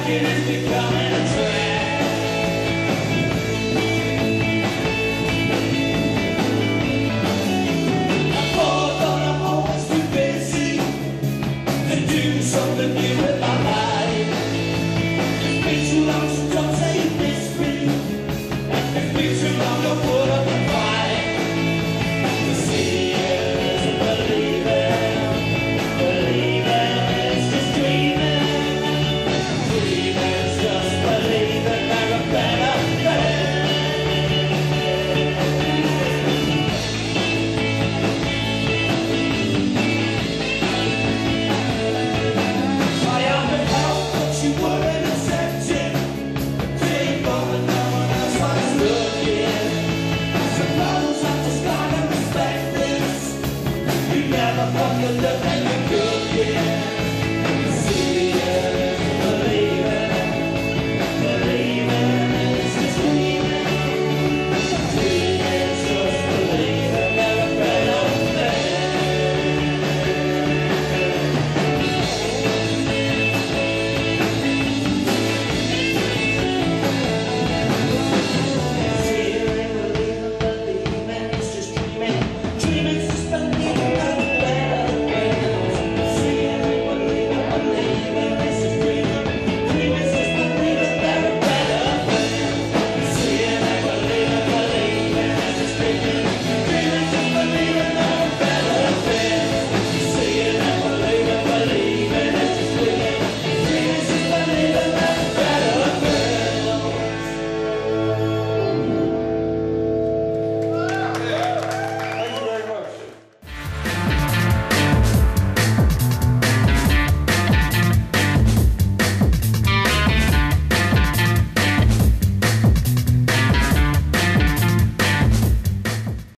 Jacket is becoming a trend. the